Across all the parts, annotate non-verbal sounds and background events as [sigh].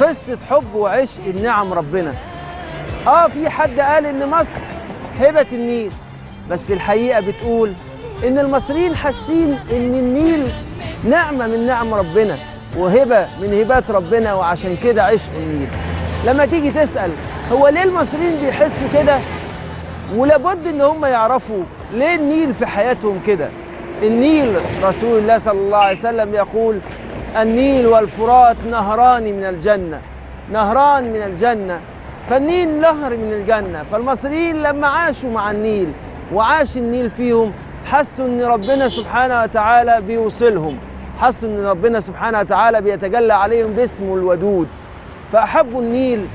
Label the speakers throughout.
Speaker 1: قصة حب وعشق النعم ربنا. آه في حد قال إن مصر هبة النيل بس الحقيقة بتقول إن المصريين حاسين إن النيل نعمة من نعم ربنا وهبة من هبات ربنا وعشان كده عشق النيل. لما تيجي تسأل هو ليه المصريين بيحسوا كده؟ ولابد إن هم يعرفوا ليه النيل في حياتهم كده. النيل رسول الله صلى الله عليه وسلم يقول النيل والفرات نهران من الجنة. نهران من الجنة. فالنيل نهر من الجنة. فالمصريين لما عاشوا مع النيل وعاش النيل فيهم حسوا إن ربنا سبحانه وتعالى بيوصلهم. حسوا إن ربنا سبحانه وتعالى بيتجلى عليهم باسمه الودود. فأحبوا النيل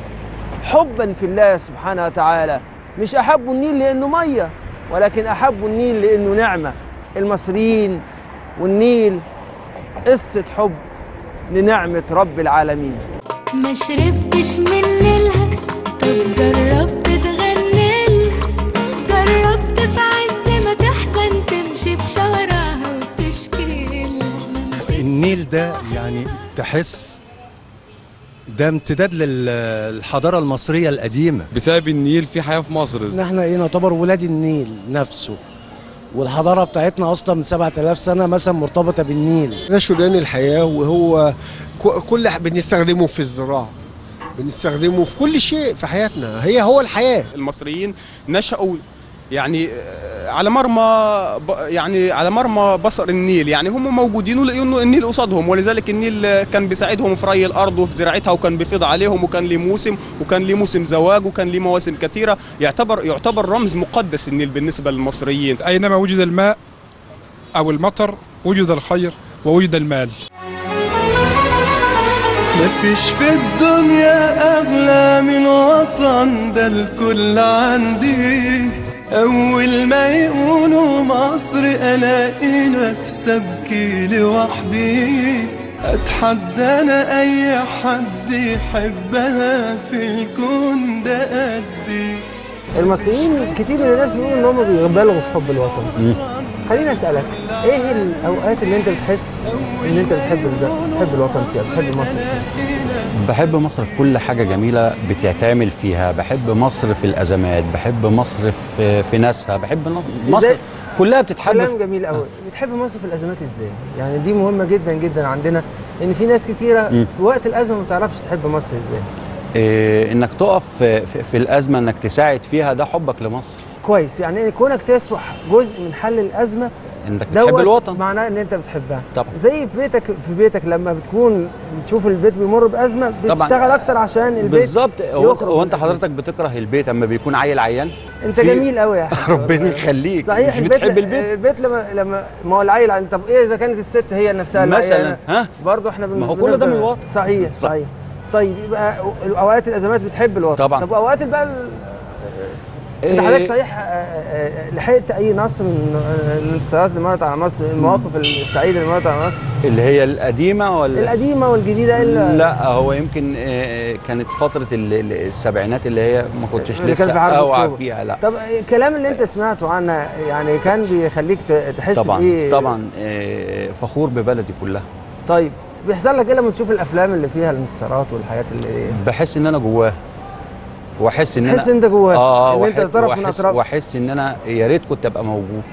Speaker 1: حبا في الله سبحانه وتعالى. مش أحبوا النيل لأنه مية ولكن أحبوا النيل لأنه نعمة. المصريين والنيل قصة حب لنعمة رب العالمين.
Speaker 2: ما شربتش من نيلها طب جربت تغني لها جربت في عز ما تحزن تمشي بشوارعها وتشكي لها
Speaker 3: النيل ده يعني تحس ده امتداد للحضارة المصرية القديمة.
Speaker 4: بسبب النيل في حياة في مصر.
Speaker 5: ان إحنا إيه نعتبر ولاد النيل نفسه. والحضارة بتاعتنا أصلا من 7000 سنة مثلا مرتبطة بالنيل.
Speaker 6: ده شريان الحياة وهو كل بنستخدمه في الزراعة بنستخدمه في كل شيء في حياتنا. هي هو الحياة.
Speaker 7: المصريين نشأوا يعني على مرمى ب- يعني على مرمى بصر النيل يعني هم موجودين ولقوا النيل قصادهم ولذلك النيل كان بيساعدهم في ري الأرض وفي زراعتها وكان بيفيض عليهم وكان ليه موسم وكان ليه موسم زواج وكان ليه مواسم كثيرة. يعتبر يعتبر رمز مقدس النيل بالنسبة للمصريين.
Speaker 8: أينما وجد الماء أو المطر وجد الخير ووجد المال.
Speaker 9: مفيش في الدنيا أغلى من وطن ده الكل عندي. أول ما يقولوا مصر ألاقي نفسي أبكي لوحدي. أتحدى أنا أي حد يحبها في الكون ده قدي.
Speaker 1: المصريين كتير من الناس بيقولوا إن هم بيبالغوا في حب الوطن. خليني أسألك إيه الأوقات اللي أنت بتحس إن أنت بتحب بتحب الوطن فيها بتحب مصر فيها؟
Speaker 10: بحب مصر في كل حاجة جميلة بتتعمل فيها. بحب مصر في الأزمات بحب مصر في, في ناسها بحب مصر؟ كلها بتتحب
Speaker 1: كلام جميل قوي بتحب مصر في الأزمات إزاي؟ يعني دي مهمة جدا جدا عندنا إن في ناس كتيرة
Speaker 10: مم.
Speaker 1: في وقت الأزمة ما بتعرفش تحب مصر إزاي؟
Speaker 10: إيه إنك تقف في, في, الأزمة إنك تساعد فيها ده حبك لمصر.
Speaker 1: كويس. يعني كونك تصبح جزء من حل الأزمة
Speaker 10: إنك بتحب الوطن.
Speaker 1: معناه إن أنت بتحبها.
Speaker 10: طبعا.
Speaker 1: زي في بيتك في بيتك لما بتكون بتشوف البيت بيمر بأزمة بتشتغل أكتر عشان البيت
Speaker 10: بالظبط. هو انت, حضرتك بتكره البيت أما بيكون عيل عيان؟ أنت
Speaker 1: جميل قوي يا [laughs]
Speaker 10: ربنا يخليك.
Speaker 1: صحيح
Speaker 10: مش
Speaker 1: البيت
Speaker 10: بتحب البيت؟
Speaker 1: البيت لما لما ما هو العيل عن- طب إيه إذا كانت الست هي نفسها
Speaker 10: مثلا؟ ها؟
Speaker 1: برضه إحنا
Speaker 10: ما هو كل ده من الوطن.
Speaker 1: صحيح
Speaker 10: صح.
Speaker 1: صحيح. طيب يبقى أوقات الأزمات بتحب الوطن.
Speaker 10: طبعا.
Speaker 1: طب أوقات بقى انت
Speaker 10: إيه،
Speaker 1: حضرتك صحيح آه، آه، لحقت أي نصر من آه، الانتصارات اللي مرت على مصر المواقف السعيدة اللي مرت على مصر؟
Speaker 10: اللي هي القديمة ولا؟
Speaker 1: القديمة والجديدة إلا
Speaker 10: لا هو يمكن آه، كانت ال- السبعينات اللي هي ما كنتش لسه
Speaker 1: أوعى.
Speaker 10: فيها لا.
Speaker 1: طب الكلام اللي انت سمعته عنها يعني كان بيخليك تحس
Speaker 10: طبعا
Speaker 1: بإيه؟
Speaker 10: طبعا آه، فخور ببلدي كلها.
Speaker 1: طيب بيحصل لك إيه لما تشوف الأفلام اللي فيها الانتصارات والحاجات اللي
Speaker 10: بحس إن أنا جواه. وأحس إن
Speaker 1: تحس
Speaker 10: أنا
Speaker 1: انت جواك
Speaker 10: آه
Speaker 1: ان
Speaker 10: أنت
Speaker 1: طرف من
Speaker 10: وأحس
Speaker 1: أطراف.
Speaker 10: وأحس إن أنا يا ريت كنت أبقى موجود.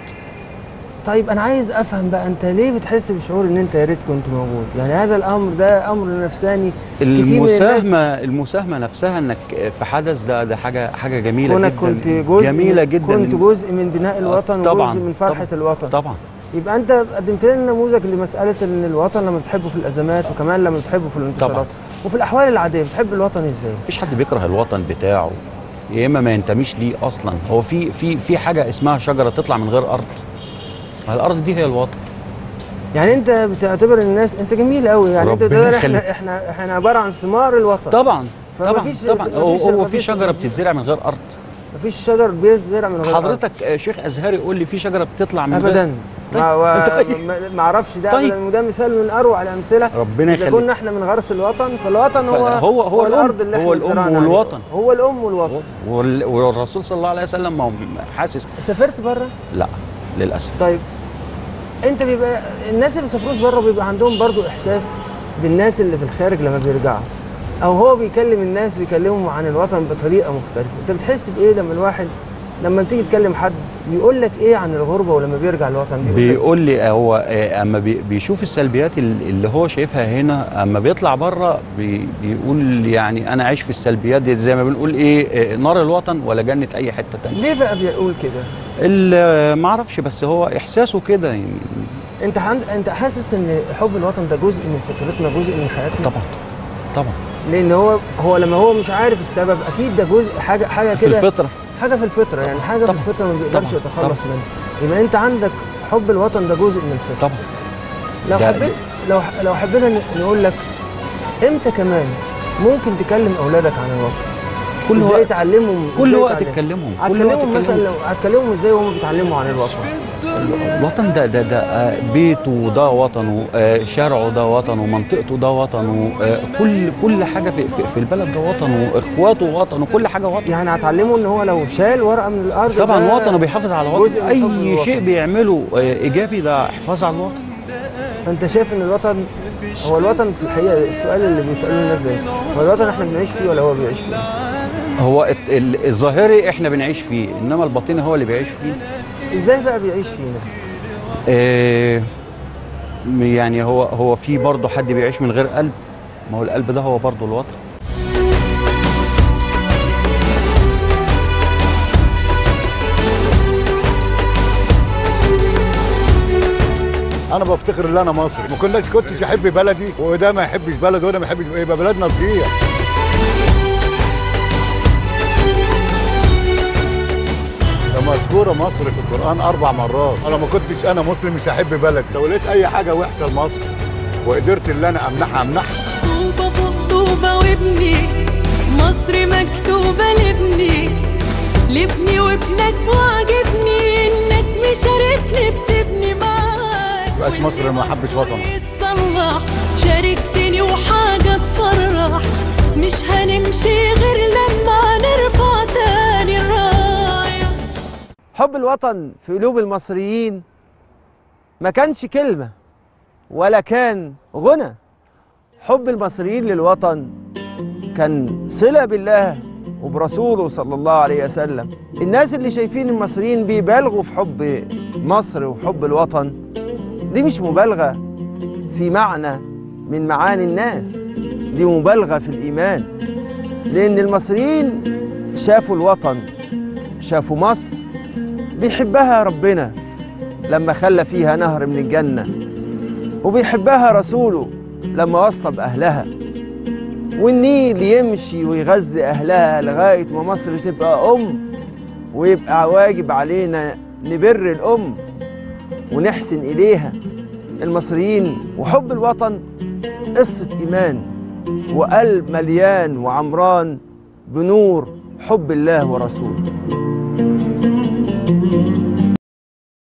Speaker 1: طيب أنا عايز أفهم بقى أنت ليه بتحس بشعور إن أنت يا ريت كنت موجود؟ يعني هذا الأمر ده أمر نفساني
Speaker 10: المساهمة المساهمة نفسها إنك في حدث ده ده حاجة حاجة جميلة
Speaker 1: كونك
Speaker 10: جدا
Speaker 1: كنت جزء جميلة
Speaker 10: جدا
Speaker 1: كنت جزء من بناء الوطن
Speaker 10: طبعاً،
Speaker 1: وجزء من فرحة
Speaker 10: طبعاً،
Speaker 1: الوطن.
Speaker 10: طبعا.
Speaker 1: يبقى أنت قدمت لنا نموذج لمسألة إن الوطن لما بتحبه في الأزمات وكمان لما بتحبه في الانتصارات.
Speaker 10: طبعاً.
Speaker 1: وفي الأحوال العادية بتحب الوطن إزاي؟
Speaker 10: مفيش حد بيكره الوطن بتاعه. يا إما ما ينتميش ليه أصلا. هو في في في حاجة اسمها شجرة تطلع من غير أرض. ما الأرض دي هي الوطن.
Speaker 1: يعني أنت بتعتبر الناس أنت جميل قوي يعني أنت
Speaker 10: يخليك.
Speaker 1: إحنا إحنا إحنا عبارة عن ثمار الوطن.
Speaker 10: طبعا طبعا طبعا. هو, في شجرة بتتزرع من غير أرض.
Speaker 1: مفيش شجر بيزرع من غير.
Speaker 10: حضرتك آه، شيخ أزهري يقول لي في شجرة بتطلع من
Speaker 1: ابدا. ما, و...
Speaker 10: طيب.
Speaker 1: ما- ما أعرفش ده
Speaker 10: طيب.
Speaker 1: وده مثال من أروع الأمثلة.
Speaker 10: ربنا يخليك.
Speaker 1: كنا إحنا من غرس الوطن فالوطن هو
Speaker 10: هو- هو
Speaker 1: الأرض اللي
Speaker 10: هو
Speaker 1: إحنا
Speaker 10: الأم
Speaker 1: زرعنا عليها.
Speaker 10: والوطن.
Speaker 1: هو الأم والوطن.
Speaker 10: وال- والرسول صلى الله عليه وسلم ما هو حاسس.
Speaker 1: سافرت بره؟
Speaker 10: لا للأسف.
Speaker 1: طيب. أنت بيبقى الناس اللي بيسافروش بره بيبقى عندهم برضو إحساس بالناس اللي في الخارج لما بيرجعوا. أو هو بيكلم الناس بيكلمهم عن الوطن بطريقة مختلفة. أنت بتحس بإيه لما الواحد لما تيجي تكلم حد بيقول لك إيه عن الغربة ولما بيرجع الوطن بيقول
Speaker 10: بيقول لي هو آه، أما بي- بيشوف السلبيات ال- اللي هو شايفها هنا أما بيطلع بره بي بيقول يعني أنا عايش في السلبيات دي زي ما بنقول إيه آه، نار الوطن ولا جنة أي حتة تانية.
Speaker 1: ليه بقى بيقول كده؟
Speaker 10: ال- ما أعرفش بس هو إحساسه كده يعني.
Speaker 1: أنت عند... أنت حاسس إن حب الوطن ده جزء من فطرتنا جزء من حياتنا؟
Speaker 10: طبعا طبعا.
Speaker 1: لأن هو هو لما هو مش عارف السبب أكيد ده جزء حاجة حاجة
Speaker 10: في
Speaker 1: كده
Speaker 10: الفطرة.
Speaker 1: حاجة في الفطرة يعني حاجة
Speaker 10: طبعاً.
Speaker 1: في الفطرة ما بيقدرش. يتخلص منها. يبقى أنت عندك حب الوطن ده جزء من الفطرة.
Speaker 10: طبعا.
Speaker 1: لو
Speaker 10: ده-
Speaker 1: حبيت لو لو حبينا نقول لك إمتى كمان ممكن تكلم أولادك عن الوطن؟
Speaker 10: كل وقت
Speaker 1: تعلمهم؟
Speaker 10: كل وقت تكلمهم. كل وقت
Speaker 1: هتكلمهم مثلا
Speaker 10: تكلمهم
Speaker 1: لو هتكلمهم إزاي وهم بيتعلموا عن الوطن؟
Speaker 10: الوطن ده ده ده آه، بيته ده وطنه آه، شارعه ده وطنه منطقته ده وطنه آه، كل كل حاجة في, في, في البلد ده وطنه اخواته وطنه كل حاجة وطنه
Speaker 1: يعني هتعلمه إن هو لو شال ورقة من الأرض
Speaker 10: طبعا وطنه بيحافظ على وطنه
Speaker 1: أي.
Speaker 10: شيء بيعمله إيجابي ده حفاظ على الوطن
Speaker 1: فانت شايف إن الوطن هو الوطن في الحقيقة السؤال اللي بيسألوه الناس ده هو الوطن إحنا بنعيش فيه ولا هو بيعيش فيه؟
Speaker 10: هو الظاهري إحنا بنعيش فيه إنما الباطني هو اللي بيعيش فيه
Speaker 1: إزاي بقى بيعيش فينا؟
Speaker 10: آه، يعني هو هو في برضه حد بيعيش من غير قلب؟ ما هو القلب ده هو برضه الوطن
Speaker 11: أنا بفتخر إن أنا مصري. ما كناش كنتش أحب بلدي وده ما يحبش بلده وده ما يحبش يبقى بلدنا تضيع مذكوره مصر في القرآن أربع مرات. أنا ما كنتش أنا مسلم مش هحب بلدي. لو لقيت أي حاجة وحشة لمصر وقدرت إن أنا أمنحها أمنحها.
Speaker 12: طوبة فوق طوبة وابني مصر مكتوبة لابني. لابني وابنك وعجبني إنك مشاركني بتبني معاك.
Speaker 11: مبقاش مصر ما حبش وطنه.
Speaker 12: تصلح شاركتني وحاجة تفرح. مش هنمشي غير لما نرفع
Speaker 1: حب الوطن في قلوب المصريين ما كانش كلمة ولا كان غنى. حب المصريين للوطن كان صلة بالله وبرسوله صلى الله عليه وسلم. الناس اللي شايفين المصريين بيبالغوا في حب مصر وحب الوطن دي مش مبالغة في معنى من معاني الناس دي مبالغة في الإيمان. لأن المصريين شافوا الوطن شافوا مصر بيحبها ربنا لما خلى فيها نهر من الجنة وبيحبها رسوله لما وصى بأهلها والنيل يمشي ويغذي أهلها لغاية ما مصر تبقى أم ويبقى واجب علينا نبر الأم ونحسن إليها المصريين وحب الوطن قصة إيمان وقلب مليان وعمران بنور حب الله ورسوله.